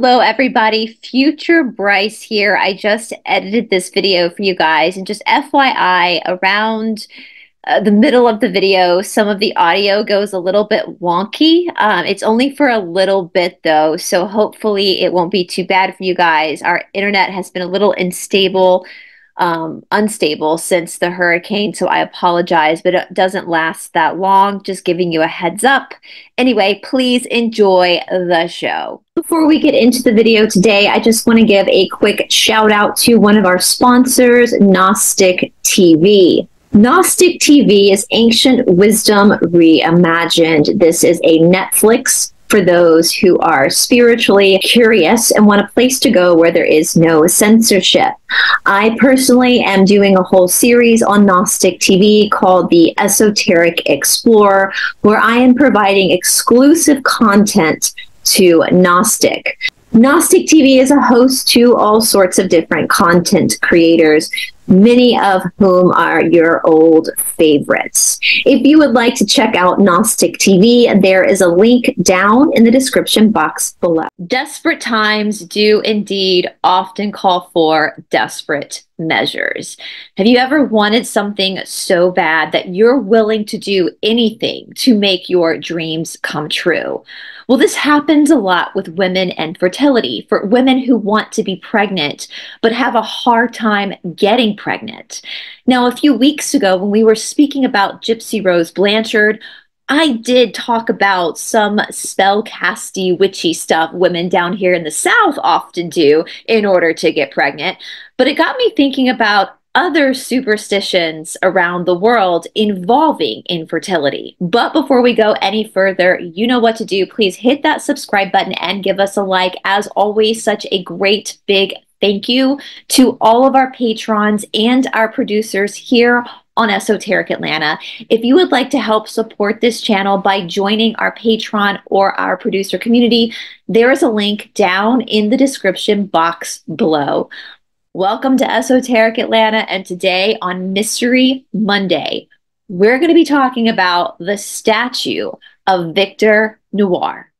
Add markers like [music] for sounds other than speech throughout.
Hello, everybody. Future Brice here. I just edited this video for you guys. And just FYI, around uh, the middle of the video, some of the audio goes a little bit wonky. Um, it's only for a little bit, though. So hopefully it won't be too bad for you guys. Our internet has been a little unstable um, unstable since the hurricane, so I apologize, but it doesn't last that long. Just giving you a heads up. Anyway, please enjoy the show. Before we get into the video today, I just want to give a quick shout out to one of our sponsors, Gnostic TV. Gnostic TV is ancient wisdom reimagined. This is a Netflix for those who are spiritually curious and want a place to go where there is no censorship. I personally am doing a whole series on Gnostic TV called The Esoteric Explorer, where I am providing exclusive content to Gnostic. Gnostic TV is a host to all sorts of different content creators many of whom are your old favorites. If you would like to check out Gnostic TV, there is a link down in the description box below. Desperate times do indeed often call for desperate measures. Have you ever wanted something so bad that you're willing to do anything to make your dreams come true? Well, this happens a lot with women and fertility. For women who want to be pregnant but have a hard time getting pregnant. Now, a few weeks ago, when we were speaking about Gypsy Rose Blanchard, I did talk about some spell casty witchy stuff women down here in the South often do in order to get pregnant. But it got me thinking about other superstitions around the world involving infertility. But before we go any further, you know what to do. Please hit that subscribe button and give us a like. As always, such a great big thank you to all of our patrons and our producers here on Esoteric Atlanta. If you would like to help support this channel by joining our Patreon or our producer community, there is a link down in the description box below. Welcome to Esoteric Atlanta, and today on Mystery Monday, we're going to be talking about the statue of Victor Noir.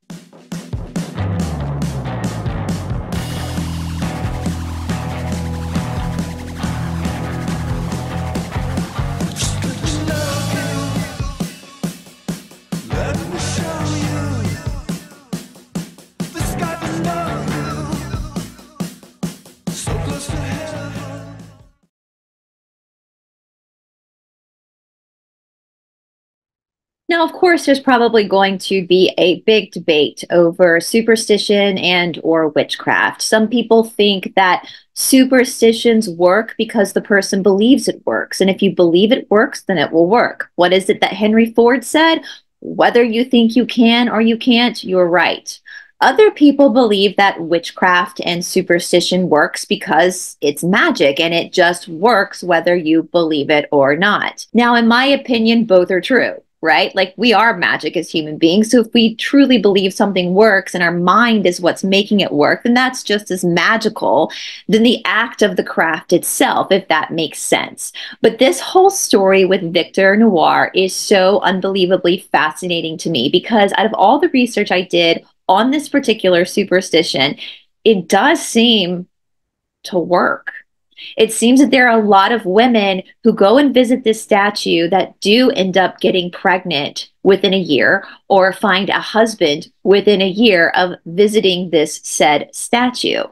Now, of course, there's probably going to be a big debate over superstition and or witchcraft. Some people think that superstitions work because the person believes it works. And if you believe it works, then it will work. What is it that Henry Ford said? Whether you think you can or you can't, you're right. Other people believe that witchcraft and superstition works because it's magic and it just works whether you believe it or not. Now, in my opinion, both are true right? Like we are magic as human beings. So if we truly believe something works and our mind is what's making it work, then that's just as magical than the act of the craft itself, if that makes sense. But this whole story with Victor Noir is so unbelievably fascinating to me because out of all the research I did on this particular superstition, it does seem to work it seems that there are a lot of women who go and visit this statue that do end up getting pregnant within a year or find a husband within a year of visiting this said statue.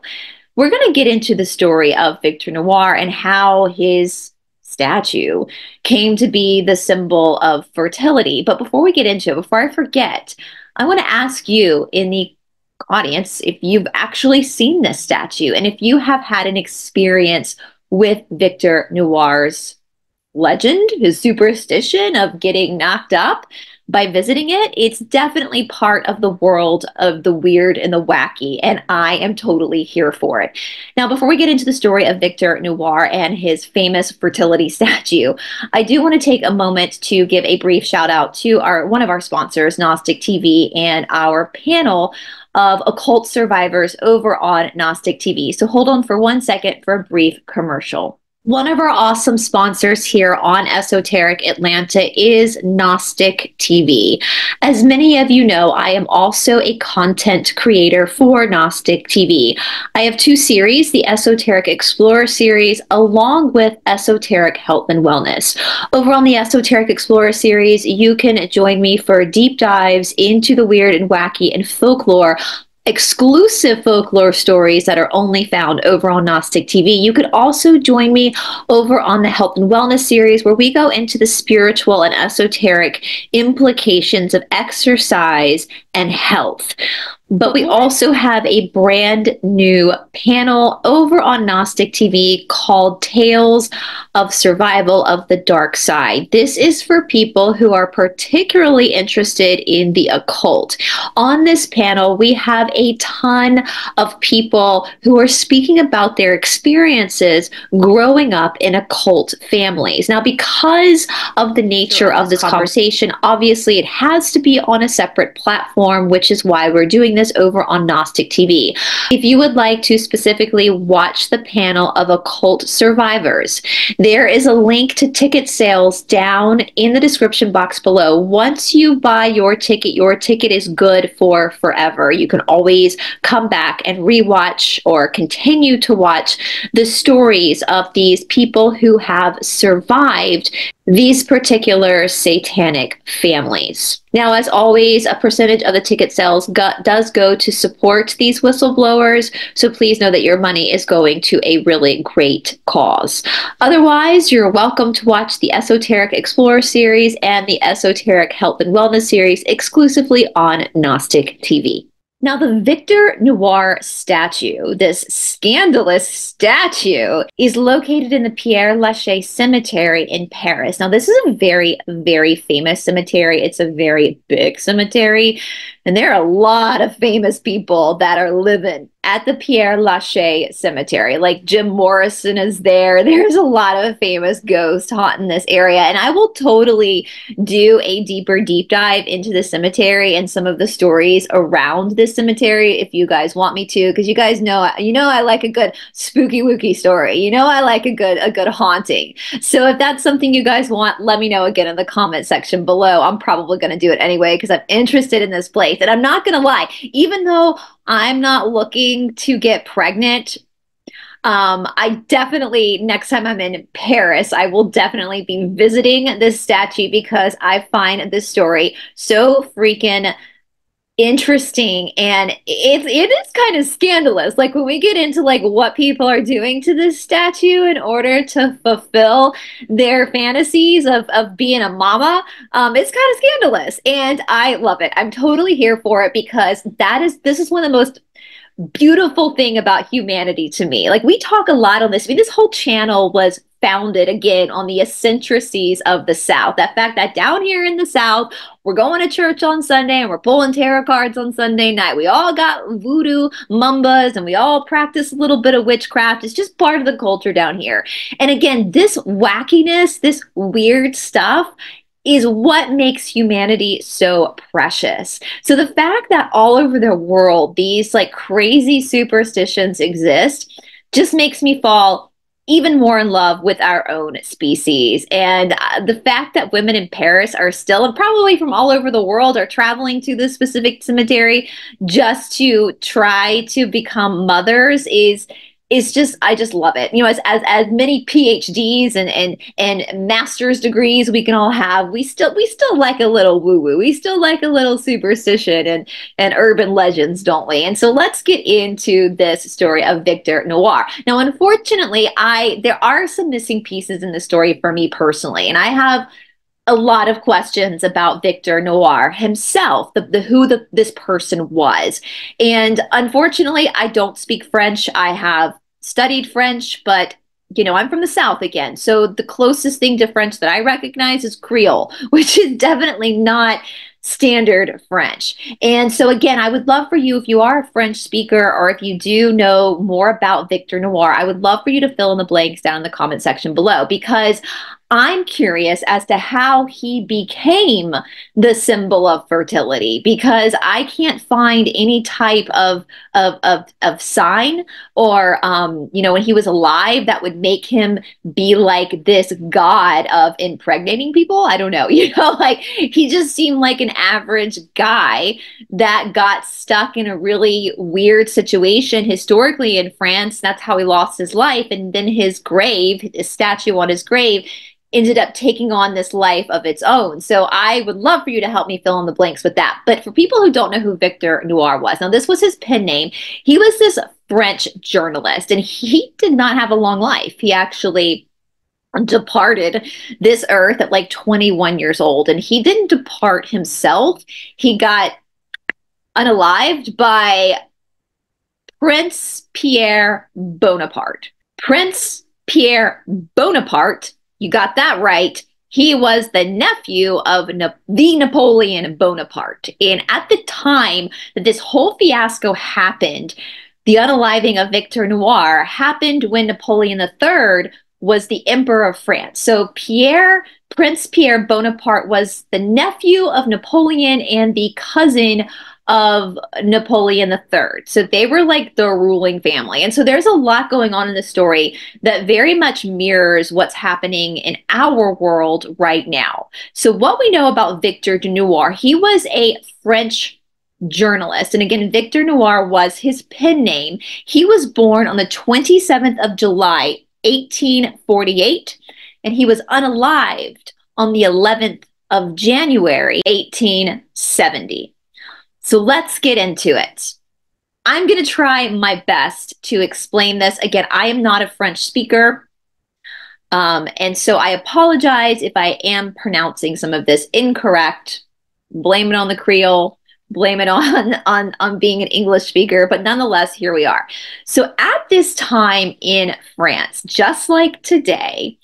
We're going to get into the story of Victor Noir and how his statue came to be the symbol of fertility. But before we get into it, before I forget, I want to ask you in the audience if you've actually seen this statue and if you have had an experience with Victor Noir's legend, his superstition of getting knocked up by visiting it, it's definitely part of the world of the weird and the wacky, and I am totally here for it. Now, before we get into the story of Victor Noir and his famous fertility [laughs] statue, I do want to take a moment to give a brief shout out to our one of our sponsors, Gnostic TV, and our panel of occult survivors over on Gnostic TV. So hold on for one second for a brief commercial. One of our awesome sponsors here on Esoteric Atlanta is Gnostic TV. As many of you know, I am also a content creator for Gnostic TV. I have two series, the Esoteric Explorer series, along with Esoteric Health and Wellness. Over on the Esoteric Explorer series, you can join me for deep dives into the weird and wacky and folklore exclusive folklore stories that are only found over on Gnostic TV. You could also join me over on the Health and Wellness series, where we go into the spiritual and esoteric implications of exercise and health. But we also have a brand new panel over on Gnostic TV called Tales of Survival of the Dark Side. This is for people who are particularly interested in the occult. On this panel, we have a ton of people who are speaking about their experiences growing up in occult families. Now, because of the nature of this conversation, obviously it has to be on a separate platform, which is why we're doing this over on Gnostic TV. If you would like to specifically watch the panel of occult survivors, there is a link to ticket sales down in the description box below. Once you buy your ticket, your ticket is good for forever. You can always come back and rewatch or continue to watch the stories of these people who have survived these particular satanic families. Now, as always, a percentage of the ticket sales does go to support these whistleblowers, so please know that your money is going to a really great cause. Otherwise, you're welcome to watch the Esoteric Explorer series and the Esoteric Health and Wellness series exclusively on Gnostic TV. Now, the Victor Noir statue, this scandalous statue, is located in the Père Lachaise Cemetery in Paris. Now, this is a very, very famous cemetery. It's a very big cemetery. And there are a lot of famous people that are living at the Père Lachaise Cemetery. Like Jim Morrison is there. [laughs] There's a lot of famous ghosts haunting this area. And I will totally do a deeper deep dive into the cemetery and some of the stories around this cemetery if you guys want me to. Because you guys know, you know, I like a good spooky wooky story. You know, I like a good a good haunting. So if that's something you guys want, let me know again in the comment section below. I'm probably going to do it anyway because I'm interested in this place. And I'm not going to lie, even though I'm not looking to get pregnant um, I definitely, next time I'm in Paris, I will definitely be visiting this statue because I find this story so freaking interesting and it, it is kind of scandalous. Like when we get into like what people are doing to this statue in order to fulfill their fantasies of, of being a mama um, it's kind of scandalous and i love it. I'm totally here for it because that is this is one of the most beautiful thing about humanity to me. Like we talk a lot on this. I mean this whole channel was founded again on the eccentricities of the South. That fact that down here in the South, we're going to church on Sunday and we're pulling tarot cards on Sunday night. We all got voodoo mumbas and we all practice a little bit of witchcraft. It's just part of the culture down here. And again, this wackiness, this weird stuff, is what makes humanity so precious. So the fact that all over the world these like crazy superstitions exist just makes me fall even more in love with our own species. And uh, the fact that women in Paris are still, and probably from all over the world, are traveling to this specific cemetery just to try to become mothers is is just I just love it. You know, as as as many PhDs and and and master's degrees we can all have, we still we still like a little woo woo. We still like a little superstition and and urban legends, don't we? And so let's get into this story of Victor Noir. Now, unfortunately, I there are some missing pieces in the story for me personally, and I have a lot of questions about Victor Noir himself, the, the who the, this person was. And unfortunately, I don't speak French. I have studied French, but you know, I'm from the South again. So the closest thing to French that I recognize is Creole, [laughs] which is definitely not standard French. And so, again, I would love for you, if you are a French speaker or if you do know more about Victor Noir, I would love for you to fill in the blanks down in the comment section below because I'm curious as to how he became the symbol of fertility because I can't find any type of of of, of sign or um, you know when he was alive that would make him be like this god of impregnating people. I don't know, [laughs] you know, like he just seemed like an average guy that got stuck in a really weird situation historically in France. That's how he lost his life, and then his grave, his statue on his grave ended up taking on this life of its own. So I would love for you to help me fill in the blanks with that. But for people who don't know who Victor Noir was, now this was his pen name. He was this French journalist and he did not have a long life. He actually departed this earth at like 21 years old and he didn't depart himself. He got unalived by Prince Pierre Bonaparte. Prince Pierre Bonaparte you got that right. He was the nephew of Na- the Napoleon Bonaparte. And at the time that this whole fiasco happened, the unaliving of Victor Noir happened when Napoleon III was the Emperor of France. So Pierre, Prince Pierre Bonaparte was the nephew of Napoleon and the cousin of Napoleon III. So they were like the ruling family. And so there's a lot going on in the story that very much mirrors what's happening in our world right now. So, what we know about Victor de Noir, he was a French journalist. And again, Victor Noir was his pen name. He was born on the 27th of July, 1848, and he was unalived on the 11th of January, 1870. So let's get into it. I'm going to try my best to explain this. Again, I am not a French speaker. Um, and so I apologize if I am pronouncing some of this incorrect. Blame it on the Creole, blame it [laughs] on, on, on being an English speaker, but nonetheless, here we are. So at this time in France, just like today,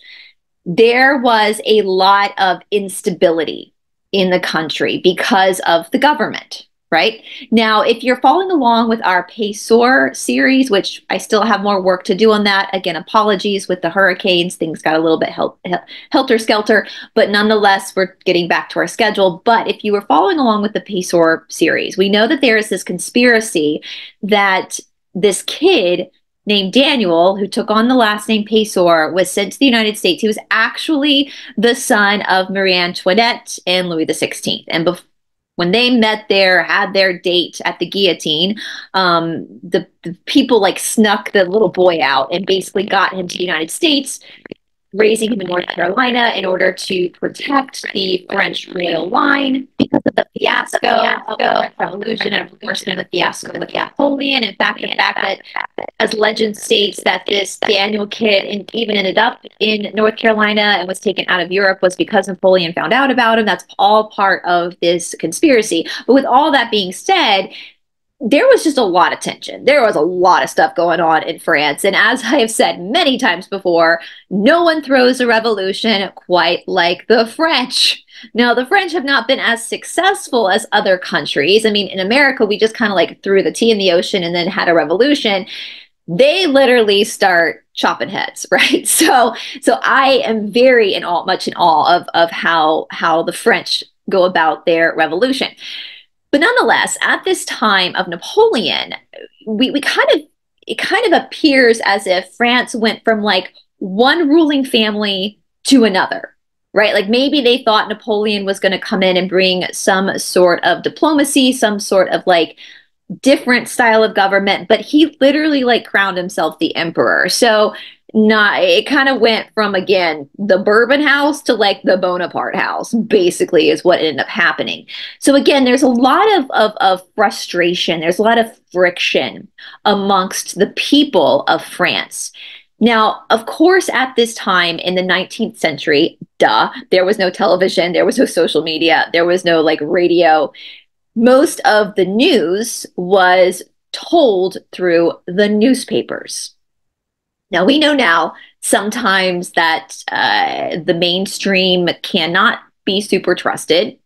there was a lot of instability in the country because of the government right? Now, if you're following along with our Payseur series, which I still have more work to do on that, again, apologies with the hurricanes, things got a little bit hel helter skelter, but nonetheless, we're getting back to our schedule. But if you were following along with the Payseur series, we know that there is this conspiracy that this kid named Daniel, who took on the last name Payseur, was sent to the United States. He was actually the son of Marie Antoinette and Louis XVI. And before when they met there, had their date at the guillotine, um, the, the people like snuck the little boy out and basically got him to the United States raising him in North Carolina in order to protect the French rail line because of the fiasco, the Revolution, and of course, the fiasco with Napoleon. In fact, the fact that, as legend states, that this Daniel kid even ended up in North Carolina and was taken out of Europe was because Napoleon found out about him. That's all part of this conspiracy. But with all that being said, there was just a lot of tension. There was a lot of stuff going on in France. And as I have said many times before, no one throws a revolution quite like the French. Now, the French have not been as successful as other countries. I mean, in America, we just kind of like threw the tea in the ocean and then had a revolution. They literally start chopping heads, [laughs] right? So, so I am very in awe, much in awe of of how how the French go about their revolution. But nonetheless, at this time of Napoleon, we, we kind of it kind of appears as if France went from like one ruling family to another, right? Like maybe they thought Napoleon was going to come in and bring some sort of diplomacy, some sort of like different style of government, but he literally like crowned himself the emperor. So not it kind of went from again the bourbon house to like the bonaparte house basically is what ended up happening. So again there's a lot of, of, of frustration. There's a lot of friction amongst the people of france. Now of course at this time in the 19th century duh there was no television there was no social media there was no like radio. Most of the news was told through the newspapers now, we know now sometimes that uh, the mainstream cannot be super trusted.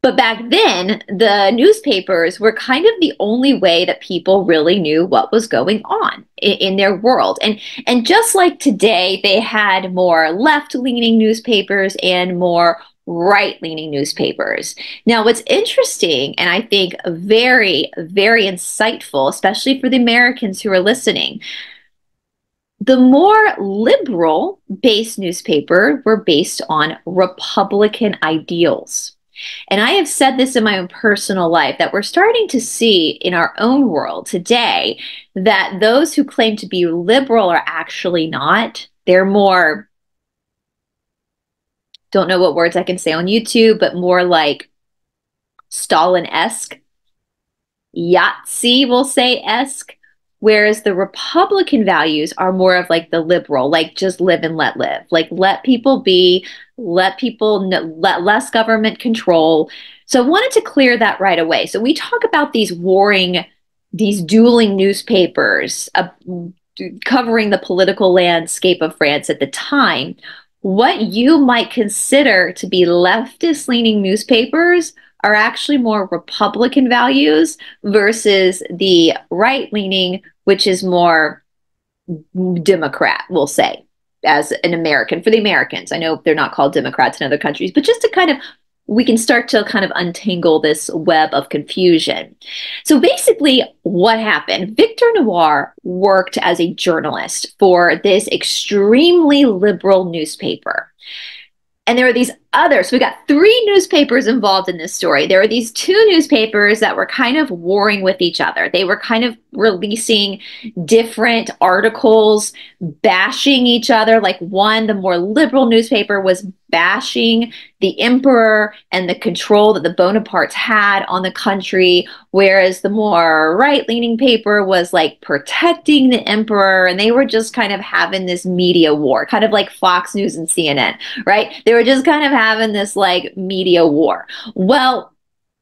But back then, the newspapers were kind of the only way that people really knew what was going on in, in their world. And and just like today, they had more left-leaning newspapers and more right-leaning newspapers. Now, what's interesting and I think very very insightful, especially for the Americans who are listening, the more liberal based newspaper were based on Republican ideals. And I have said this in my own personal life that we're starting to see in our own world today that those who claim to be liberal are actually not. They're more, don't know what words I can say on YouTube, but more like Stalin esque, Yahtzee, we'll say esque. Whereas the Republican values are more of like the liberal, like just live and let live, like let people be, let people let less government control. So I wanted to clear that right away. So we talk about these warring, these dueling newspapers uh, covering the political landscape of France at the time. What you might consider to be leftist leaning newspapers are actually more Republican values versus the right leaning, which is more Democrat, we'll say, as an American for the Americans. I know they're not called Democrats in other countries, but just to kind of we can start to kind of untangle this web of confusion. So basically, what happened? Victor Noir worked as a journalist for this extremely liberal newspaper. And there are these others. So we got three newspapers involved in this story. There were these two newspapers that were kind of warring with each other. They were kind of releasing different articles, bashing each other. Like one, the more liberal newspaper was bashing the emperor and the control that the Bonapartes had on the country, whereas the more right leaning paper was like protecting the emperor. And they were just kind of having this media war, kind of like Fox News and CNN, right? They were just kind of having this like media war. Well,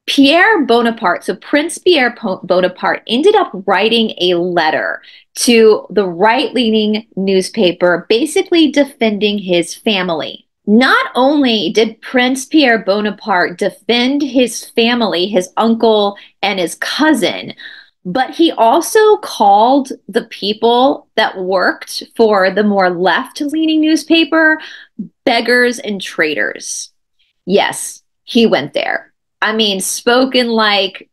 Pierre Bonaparte, so Prince Pierre Bonaparte, ended up writing a letter to the right leaning newspaper, basically defending his family. Not only did Prince Pierre Bonaparte defend his family, his uncle and his cousin, but he also called the people that worked for the more left leaning newspaper beggars and traitors. Yes, he went there. I mean, spoken like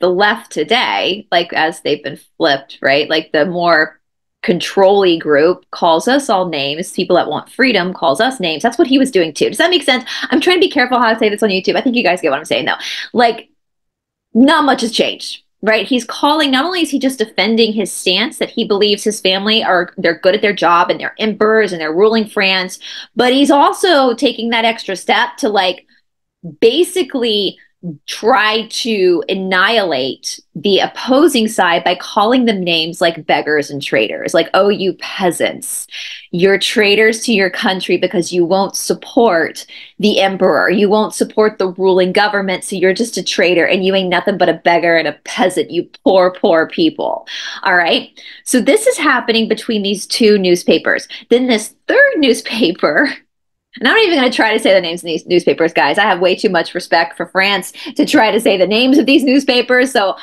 the left today, like as they've been flipped, right? Like the more controlly group calls us all names. People that want freedom calls us names. That's what he was doing too. Does that make sense? I'm trying to be careful how I say this on YouTube. I think you guys get what I'm saying though. Like, not much has changed right? He's calling not only is he just defending his stance that he believes his family are they're good at their job and they're emperors and they're ruling france but he's also taking that extra step to like basically try to annihilate the opposing side by calling them names like beggars and traitors. Like oh you peasants you're traitors to your country because you won't support the emperor. You won't support the ruling government so you're just a traitor and you ain't nothing but a beggar and a peasant you poor poor people. All right? So this is happening between these two newspapers. Then this third newspaper [laughs] and I'm not even going to try to say the names of these newspapers, guys. I have way too much respect for France to try to say the names of these newspapers. So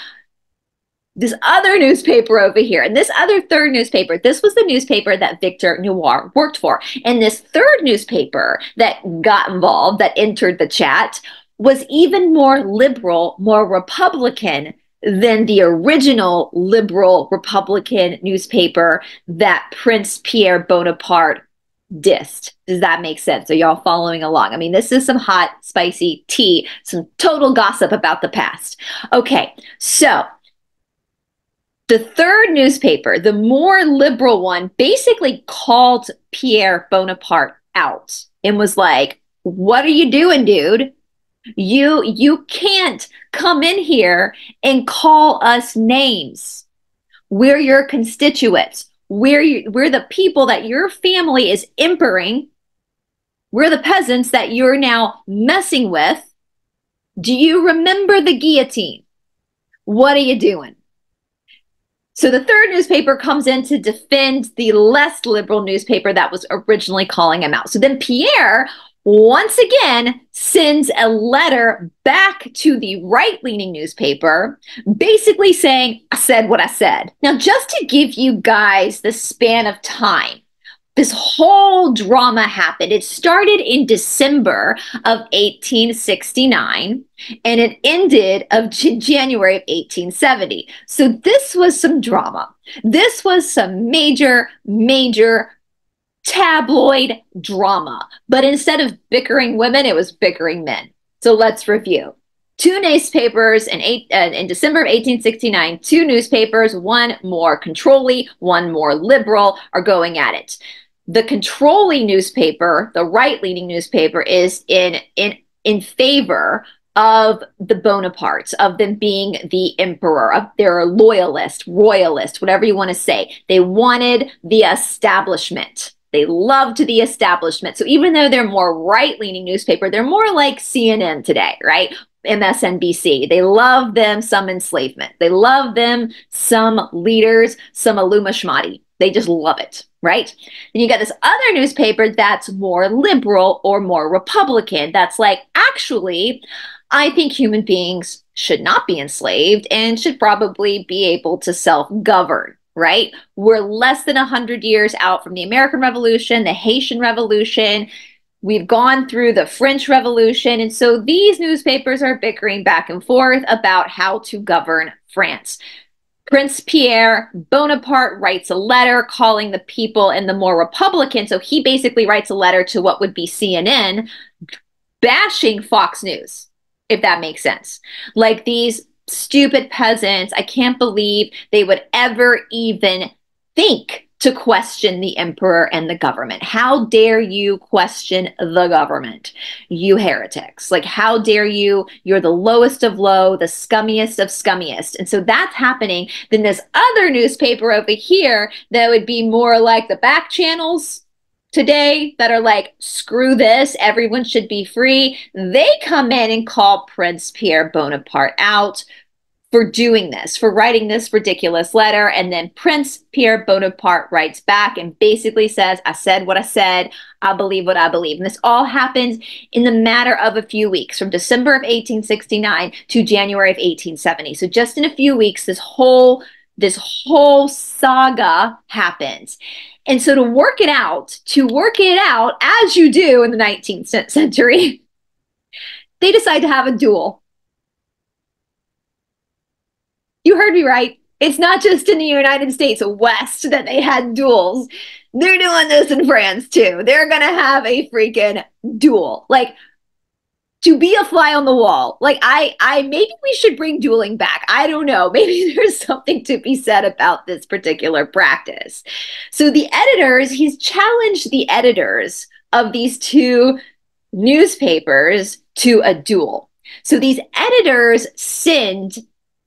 this other newspaper over here, and this other third newspaper, this was the newspaper that Victor Noir worked for. And this third newspaper that got involved, that entered the chat, was even more liberal, more Republican than the original liberal Republican newspaper that Prince Pierre Bonaparte dissed. Does that make sense? Are y'all following along? I mean, this is some hot, spicy tea, some total gossip about the past. Okay, so the third newspaper, the more liberal one, basically called Pierre Bonaparte out and was like, "What are you doing, dude? You you can't come in here and call us names. We're your constituents. We're, you, we're the people that your family is impering. We're the peasants that you're now messing with. Do you remember the guillotine? What are you doing? So the third newspaper comes in to defend the less liberal newspaper that was originally calling him out. So then Pierre once again sends a letter back to the right leaning newspaper, basically saying, I said what I said. Now, just to give you guys the span of time, this whole drama happened. It started in December of 1869 and it ended of January of 1870. So this was some drama. This was some major, major tabloid drama. But instead of bickering women, it was bickering men. So let's review. Two newspapers in, eight, uh, in December of 1869, two newspapers, one more controlly, one more liberal, are going at it. The controlling newspaper, the right-leaning newspaper, is in in in favor of the Bonapartes, of them being the emperor, of their loyalist, royalist, whatever you want to say. They wanted the establishment. They loved the establishment. So even though they're more right leaning newspaper, they're more like CNN today, right? MSNBC. They love them some enslavement. They love them some leaders, some Aluma Shmati. They just love it, right? Then you got this other newspaper that's more liberal or more Republican. That's like, actually, I think human beings should not be enslaved and should probably be able to self govern right? We're less than 100 years out from the American Revolution, the Haitian Revolution. We've gone through the French Revolution. And so these newspapers are bickering back and forth about how to govern France. Prince Pierre Bonaparte writes a letter calling the people and the more Republican. So he basically writes a letter to what would be CNN, bashing Fox News, if that makes sense. Like these stupid peasants. I can't believe they would ever even think to question the emperor and the government. How dare you question the government, you heretics? Like, how dare you? You're the lowest of low, the scummiest of scummiest. And so that's happening. Then this other newspaper over here that would be more like the back channels today that are like, screw this, everyone should be free, they come in and call Prince Pierre Bonaparte out for doing this, for writing this ridiculous letter. And then Prince Pierre Bonaparte writes back and basically says, I said what I said. I believe what I believe. And this all happens in the matter of a few weeks from December of 1869 to January of 1870. So just in a few weeks, this whole this whole saga happens. And so to work it out, to work it out as you do in the 19th century, [laughs] they decide to have a duel. You heard me right. It's not just in the United States West that they had duels. They're doing this in France too. They're going to have a freaking duel. Like to be a fly on the wall. Like I I maybe we should bring dueling back. I don't know. [laughs] Maybe there's something to be said about this particular practice. So the editors, he's challenged the editors of these two newspapers to a duel. So these editors send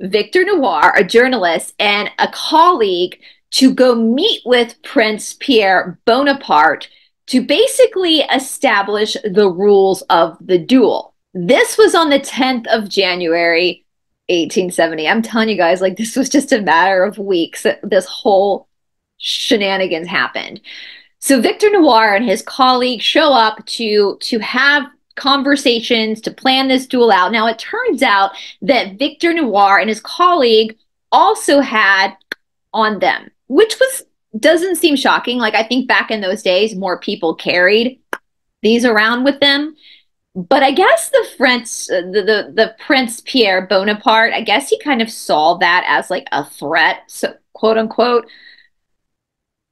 Victor Noir, a journalist, and a colleague to go meet with Prince Pierre Bonaparte to basically establish the rules of the duel. This was on the 10th of January, 1870. I'm telling you guys, like, this was just a matter of weeks that this whole shenanigans happened. So Victor Noir and his colleague show up to to have conversations to plan this duel out. Now, it turns out that Victor Noir and his colleague also had on them, which was doesn't seem shocking. Like I think back in those days, more people carried these around with them. But I guess the French, uh, the, the the Prince Pierre Bonaparte, I guess he kind of saw that as like a threat, so quote unquote.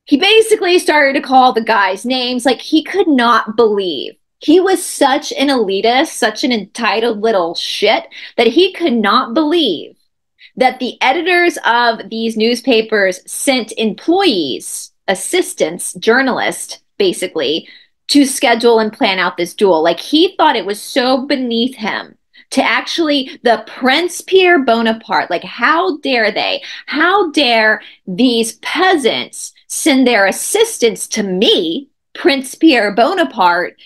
He basically started to call the guys names. Like he could not believe he was such an elitist, such an entitled little shit that he could not believe that the editors of these newspapers sent employees, assistants, journalists, basically, to schedule and plan out this duel. Like he thought it was so beneath him to actually the Prince Pierre Bonaparte. Like, how dare they? How dare these peasants send their assistants to me, Prince Pierre Bonaparte,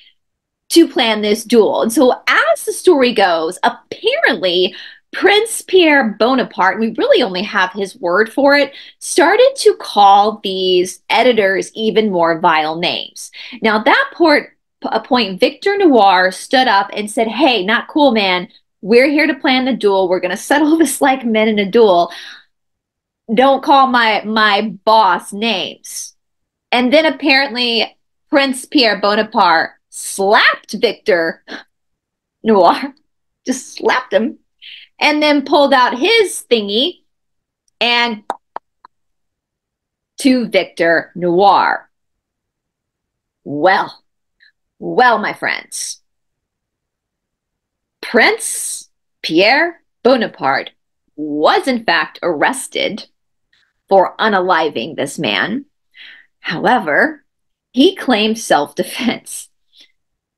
to plan this duel. And so, as the story goes, apparently, Prince Pierre Bonaparte, we really only have his word for it, started to call these editors even more vile names. Now, that part a point, Victor Noir stood up and said, Hey, not cool, man. We're here to plan the duel. We're going [laughs] to settle this like men in a duel. Don't call my my boss names. And then apparently Prince Pierre Bonaparte slapped Victor [laughs] Noir, just slapped him, and then pulled out his thingy and to Victor Noir. Well, well, my friends, Prince Pierre Bonaparte was in fact arrested for unaliving this man. However, he claimed self defense.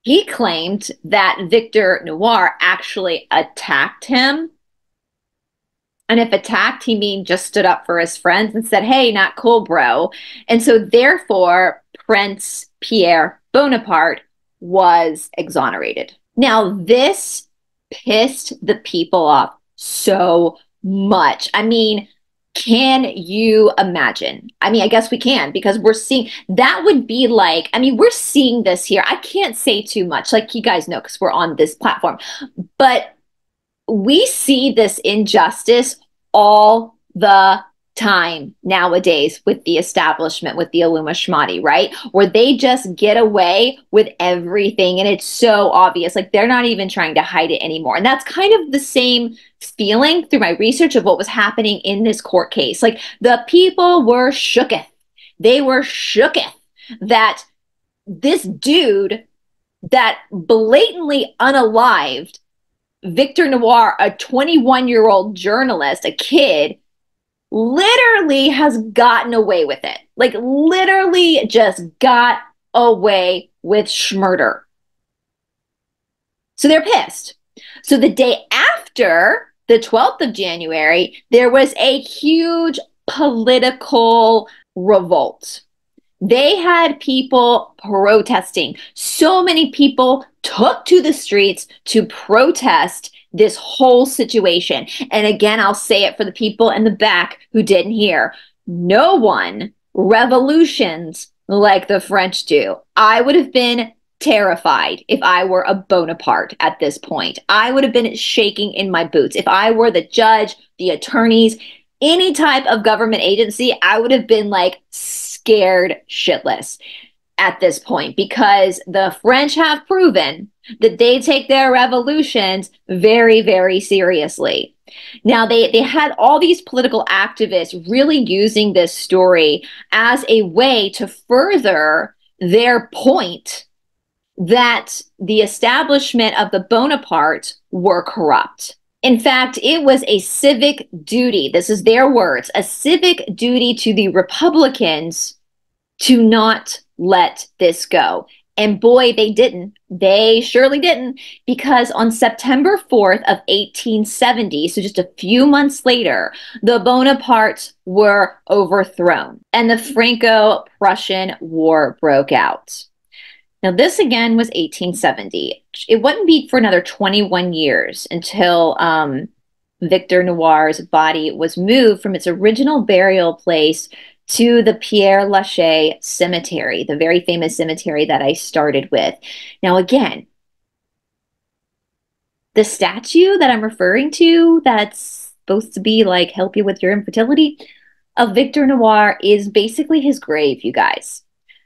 He claimed that Victor Noir actually attacked him. And if attacked, he mean just stood up for his friends and said, hey, not cool, bro. And so therefore, Prince Pierre Bonaparte was exonerated. Now, this pissed the people off so much. I mean, can you imagine? I mean, I guess we can because we're seeing that would be like, I mean, we're seeing this here. I can't say too much, like you guys know, because we're on this platform, but we see this injustice all the time nowadays with the establishment, with the Illuminati, right? Where they just get away with everything and it's so obvious. Like they're not even trying to hide it anymore. And that's kind of the same feeling through my research of what was happening in this court case. Like the people were shooketh. They were shooketh that this dude that blatantly unalived Victor Noir, a 21 year old journalist, a kid, literally has gotten away with it. Like, literally just got away with schmurder. So they're pissed. So the day after the 12th of January, there was a huge political revolt. They had people protesting. So many people took to the streets to protest this whole situation. And again, I'll say it for the people in the back who didn't hear. No one revolutions like the French do. I would have been terrified if I were a Bonaparte at this point. I would have been shaking in my boots. If I were the judge, the attorneys, any type of government agency, I would have been like scared shitless at this point because the French have proven that they take their revolutions very, very seriously. Now, they, they had all these political activists really using this story as a way to further their point that the establishment of the Bonaparte were corrupt. In fact, it was a civic duty, this is their words, a civic duty to the Republicans to not let this go. And boy, they didn't. They surely didn't, because on September 4th of 1870, so just a few months later, the Bonapartes were overthrown and the Franco-Prussian War broke out. Now, this again was 1870. It wouldn't be for another 21 years until um, Victor Noir's body was moved from its original burial place to the Père Lachaise Cemetery, the very famous cemetery that I started with. Now, again, the statue that I'm referring to that's supposed to be like help you with your infertility of Victor Noir is basically his grave, you guys.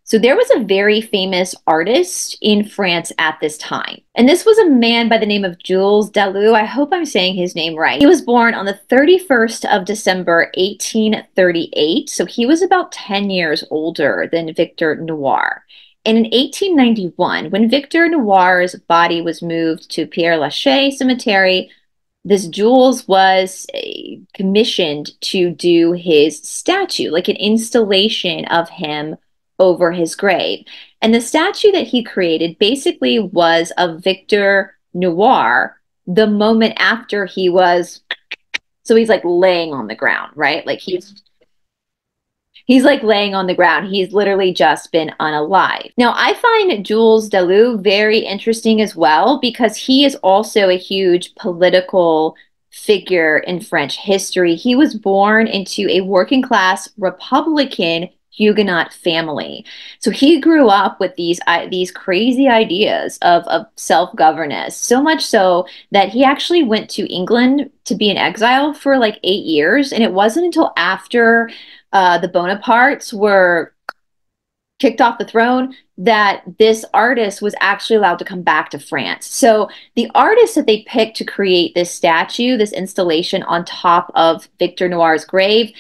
So there was a very famous artist in France at this time. And this was a man by the name of Jules Dalou. I hope I'm saying his name right. He was born on the 31st of December 1838. So he was about 10 years older than Victor Noir. And in 1891, when Victor Noir's body was moved to Père Lachaise Cemetery, this Jules was eh, commissioned to do his statue, like an installation of him over his grave. And the statue that he created basically was of Victor Noir the moment after he was so he's like laying on the ground, right? Like he's he's like laying on the ground. He's literally just been unalive. Now, I find Jules Dalou very interesting as well because he is also a huge political figure in French history. He was born into a working class Republican Huguenot family. So he grew up with these uh, these crazy ideas of, of self-governance, so much so that he actually went to England to be in exile for like eight years. And it wasn't until after uh, the Bonapartes were kicked off the throne that this artist was actually allowed to come back to France. So the artist that they picked to create this statue, this installation on top of Victor Noir's grave,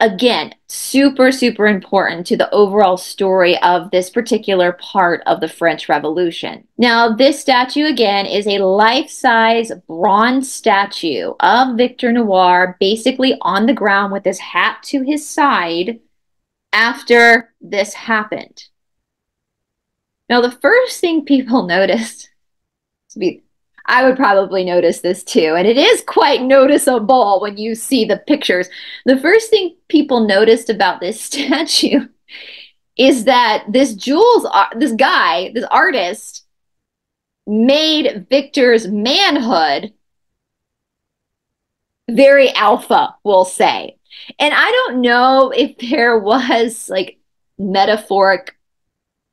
again, super, super important to the overall story of this particular part of the French Revolution. Now, this statue, again, is a life-size bronze statue of Victor Noir, basically on the ground with his hat to his side after this happened. Now, the first thing people [laughs] noticed, I would probably notice this too, and it is quite noticeable when you see the pictures. The first thing people noticed about this [laughs] statue is that this Jules, uh, this guy, this artist, made Victor's manhood very alpha, we'll say. And I don't know if there [laughs] was like metaphoric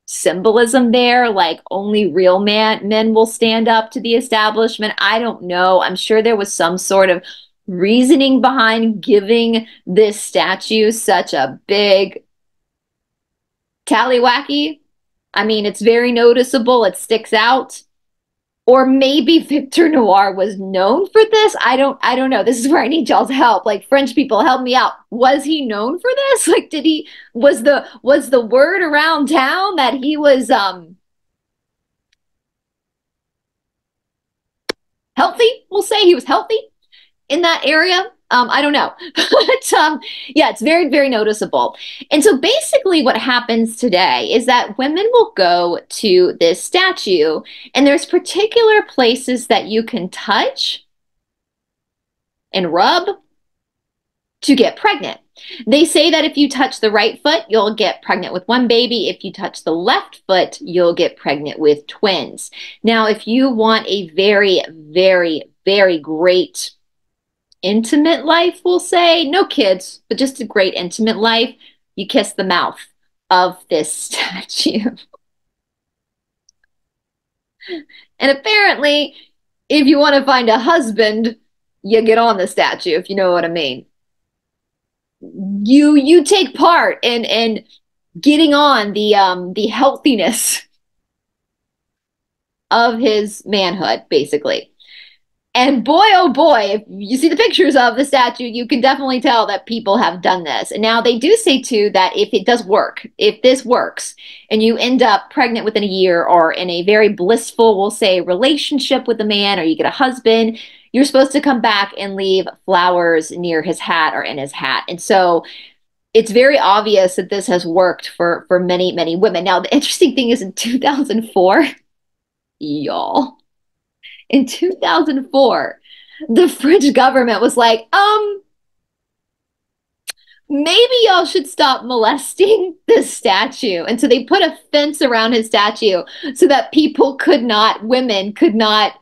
symbolism there, like only real man men will stand up to the establishment. I don't know. I'm sure there was some sort of reasoning behind giving this statue such a big tallywhacky. I mean, it's very noticeable. It sticks out or maybe Victor Noir was known for this. I don't I don't know. This is where I need y'all's help. Like French people, help me out. Was he known for this? [laughs] Like did he was the was the word around town that he was um healthy? We'll say he was healthy in that area. Um, I don't know. [laughs] but um, yeah, it's very, very noticeable. And so basically, what happens today is that women will go to this statue, and there's particular places that you can touch and rub to get pregnant. They say that if you touch the right foot, you'll get pregnant with one baby. If you touch the left foot, you'll get pregnant with twins. Now, if you want a very, very, very great intimate life, we'll say, no kids, but just a great intimate life, you kiss the mouth of this [laughs] statue. and apparently, if you want to find a husband, you get on the statue, if you know what I mean. You you take part in in getting on the um the healthiness [laughs] of his manhood, basically. And boy, oh boy, if you see the pictures of the statue, you can definitely tell that people have done this. And now they do say too that if it does work, if this works, and you end up pregnant within a year or in a very blissful, we'll say, relationship with a man, or you get a husband, you're supposed to come back and leave flowers near his hat or in his hat. And so it's very obvious that this has worked for for many many women. Now the interesting thing is in 2004, y'all in 2004, the French government was like, um, maybe y'all should stop molesting [laughs] this statue. And so they put a fence around his statue so that people could not, women could not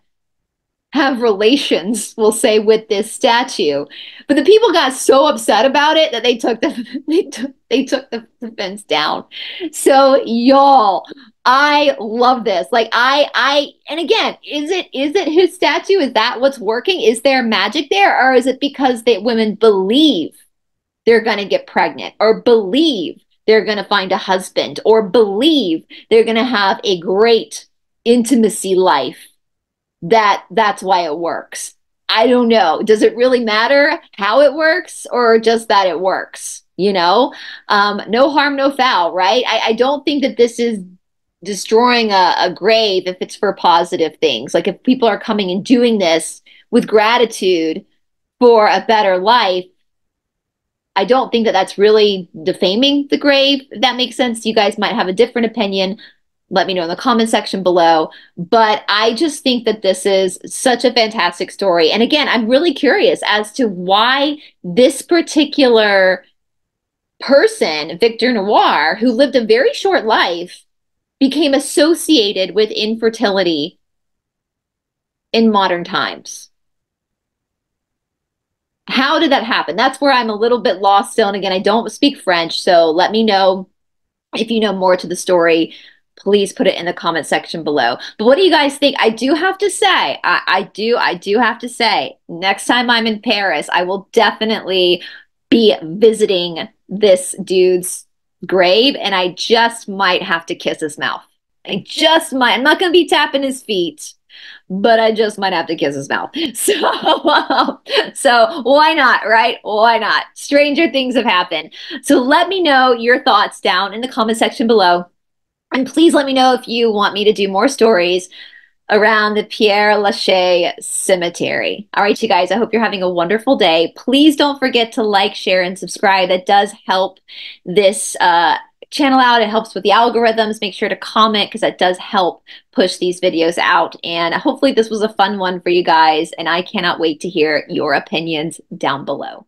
have relations, we'll say, with this statue. But the people got so upset about it that they took the [laughs] they took they took the, the fence down. So y'all, I love this. Like I I and again, is it is it his statue? Is that what's working? Is there magic there or is it because that women believe they're going to get pregnant or believe they're going to find a husband or believe they're going to have a great intimacy life that that's why it works. I don't know. Does it really matter how it works or just that it works? You know, um, no harm, no foul, right? I, I don't think that this is destroying a, a grave if it's for positive things. Like if people are coming and doing this with gratitude for a better life, I don't think that that's really defaming the grave. If that makes sense. You guys might have a different opinion. Let me know in the comment section below. But I just think that this is such a fantastic story. And again, I'm really curious as to why this particular person, Victor Noir, who lived a very short life, became associated with infertility in modern times. How did that happen? That's where I'm a little bit lost still. And again, I don't speak French, so let me know if you know more to the story please put it in the comment section below. But what do you guys think? I do have to say, I, I, do, I do have to say, next time I'm in Paris, I will definitely be visiting this dude's grave, and I just might have to kiss his mouth. I just might. I'm not going to be tapping his feet, but I just might have to kiss his mouth. [laughs] So, um, so why not, right? Why not? Stranger things have happened. So let me know your thoughts down in the comment section below. And please let me know if you want me to do more stories around the Père Lachaise Cemetery. All right, you guys, I hope you're having a wonderful day. Please don't forget to like, share, and subscribe. That does help this uh, channel out. It helps with the algorithms. Make sure to comment because that does help push these videos out. And hopefully this was a fun one for you guys. And I cannot wait to hear your opinions down below.